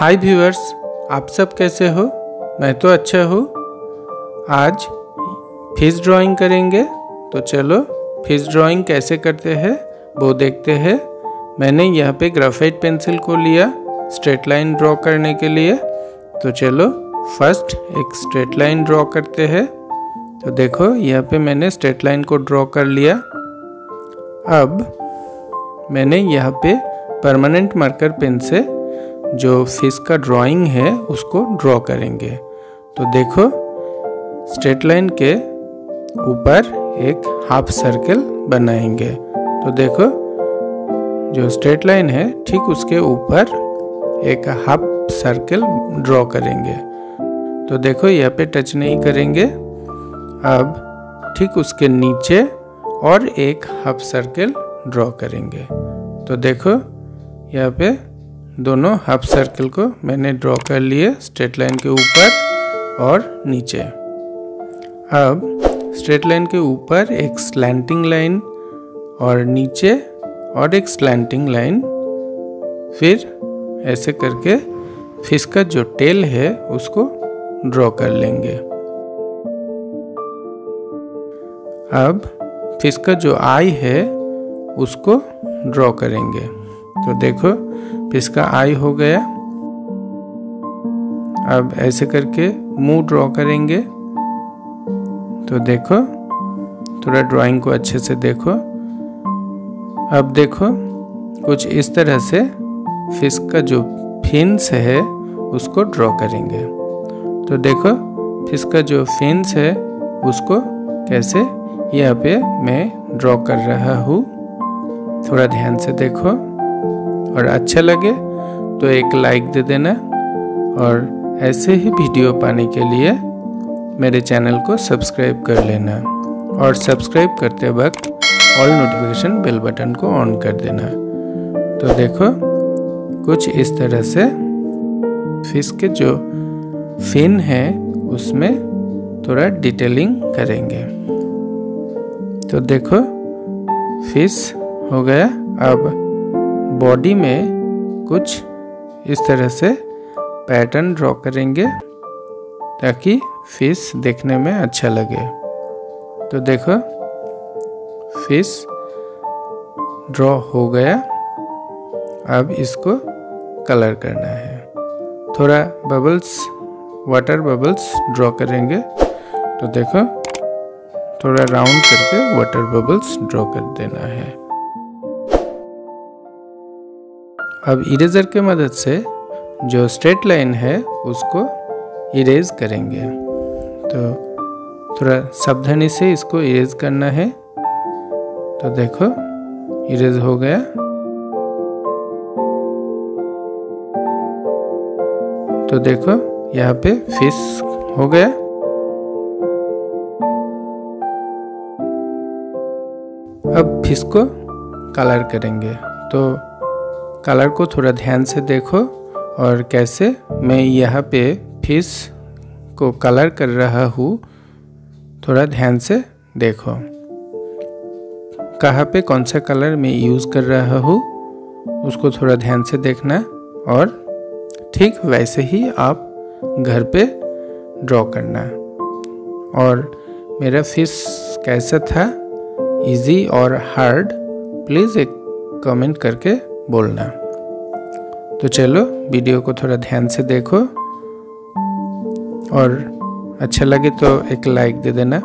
हाय viewers आप सब कैसे हो? मैं तो अच्छा हूँ। आज फ़िश ड्राइंग करेंगे। तो चलो, फ़िश ड्राइंग कैसे करते हैं, वो देखते हैं। मैंने यहाँ पे ग्राफाइट पेंसिल को लिया स्ट्रेट लाइन ड्रॉ करने के लिए। तो चलो फ़र्स्ट एक स्ट्रेट लाइन ड्रॉ करते हैं। तो देखो, यहाँ पे मैंने स्ट्रेट लाइन को ड्रॉ कर लिया। अब मैंने यहाँ पे परमानेंट मार्कर पेन से जो फ़िश का ड्राइंग है, उसको ड्रॉ करेंगे। तो देखो स्ट्रेट लाइन के ऊपर एक हाफ़ सर्कल बनाएँगे। तो देखो, जो स्ट्रेट लाइन है, ठीक उसके ऊपर एक हाफ़ सर्कल ड्रॉ करेंगे। तो देखो, यहाँ पे टच नहीं करेंगे। अब ठीक उसके नीचे और एक हाफ़ सर्कल ड्रॉ करेंगे। तो देखो, यहाँ पे दोनों हाफ़ सर्कल को मैंने ड्रॉ कर लिए स्ट्रेट लाइन के ऊपर और नीचे। अब स्ट्रेट लाइन के ऊपर एक स्लैंटिंग लाइन और नीचे और एक स्लैंटिंग लाइन फिर ऐसे करके फ़िश का जो टेल है उसको ड्रॉ कर लेंगे। अब फ़िश का जो आई है उसको ड्रॉ करेंगे। तो देखो फ़िश का आई हो गया। अब ऐसे करके मुँह ड्रॉ करेंगे। तो देखो, थोड़ा ड्राइंग को अच्छे से देखो। अब देखो, कुछ इस तरह से फ़िश का जो फिन्स है, उसको ड्रॉ करेंगे। तो देखो फ़िश का जो फिन्स है, उसको कैसे यहाँ पे मैं ड्रॉ कर रहा हूँ। थोड़ा ध्यान से देखो। और अच्छा लगे तो एक लाइक दे देना। और ऐसे ही वीडियो पाने के लिए मेरे चैनल को सब्सक्राइब कर लेना। और सब्सक्राइब करते वक्त ऑल नोटिफिकेशन बेल बटन को ऑन कर देना। तो देखो, कुछ इस तरह से फ़िश के जो फिन है, उसमें थोड़ा डिटेलिंग करेंगे। तो देखो फ़िश हो गया। अब बॉडी में कुछ इस तरह से पैटर्न ड्रॉ करेंगे ताकि फ़िश देखने में अच्छा लगे। तो देखो फ़िश ड्रॉ हो गया। अब इसको कलर करना है। थोड़ा बबल्स वाटर बबल्स ड्रॉ करेंगे। तो देखो, थोड़ा राउंड करके वाटर बबल्स ड्रॉ कर देना है। अब इरेजर के मदद से जो स्ट्रेट लाइन है, उसको इरेज करेंगे। तो थोड़ा सावधानी से इसको इरेज करना है। तो देखो इरेज हो गया। तो देखो, यहाँ पे फ़िश हो गया। अब फ़िश को कलर करेंगे। तो कलर को थोड़ा ध्यान से देखो और कैसे मैं यहाँ पे फ़िश को कलर कर रहा हूँ, थोड़ा ध्यान से देखो। कहाँ पे कौन सा कलर मैं यूज़ कर रहा हूँ, उसको थोड़ा ध्यान से देखना और ठीक वैसे ही आप घर पे ड्रॉ करना। और मेरा फ़िश कैसा था, इजी और हार्ड, प्लीज़ एक कमेंट करके बोलना। तो चलो, वीडियो को थोड़ा ध्यान से देखो। और अच्छा लगे तो एक लाइक दे देना।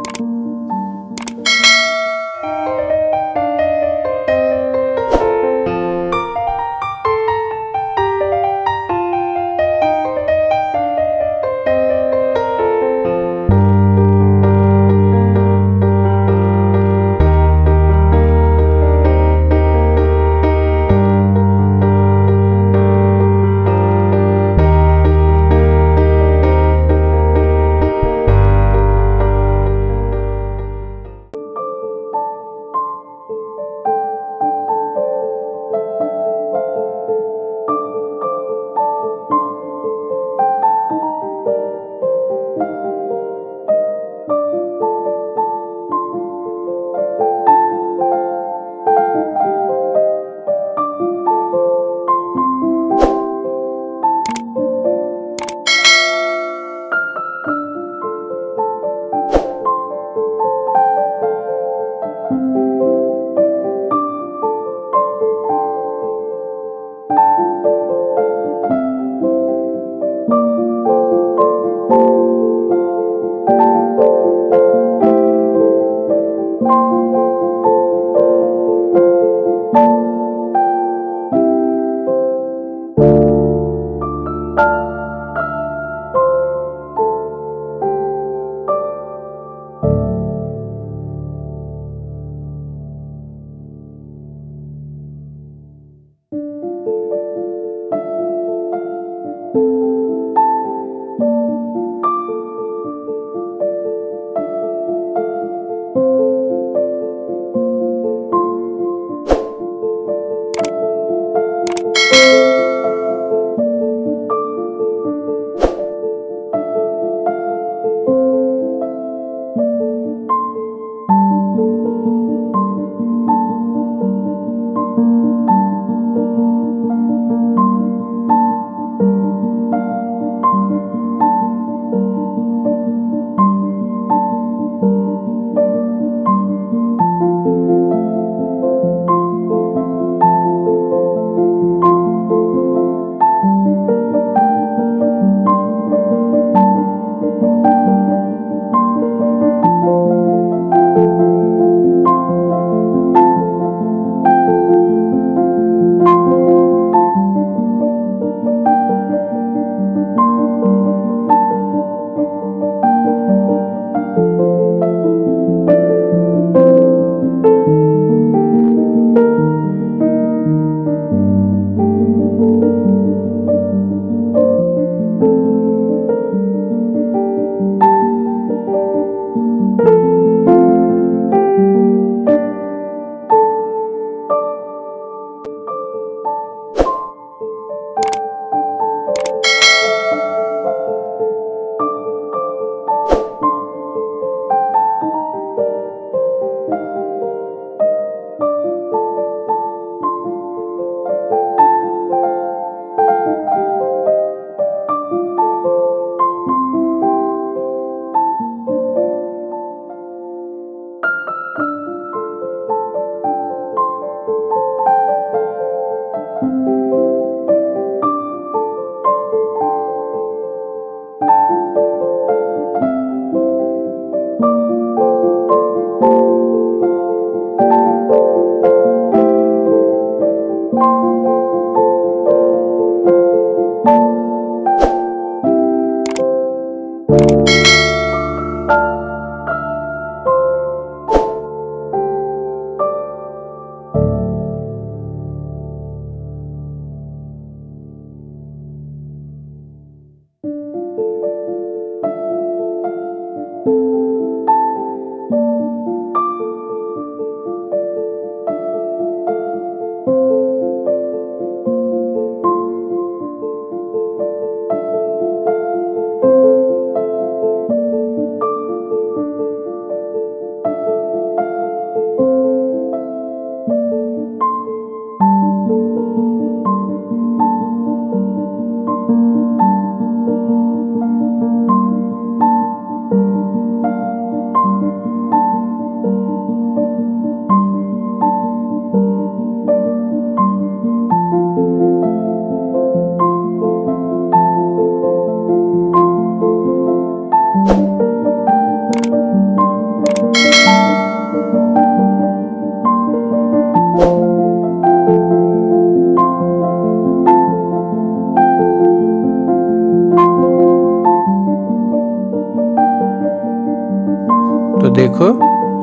देखो,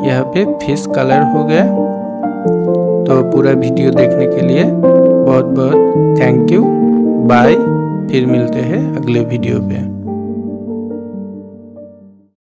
यहाँ पे फ़िश कलर हो गया। तो पूरा वीडियो देखने के लिए बहुत बहुत थैंक यू बाय फिर मिलते हैं अगले वीडियो पे।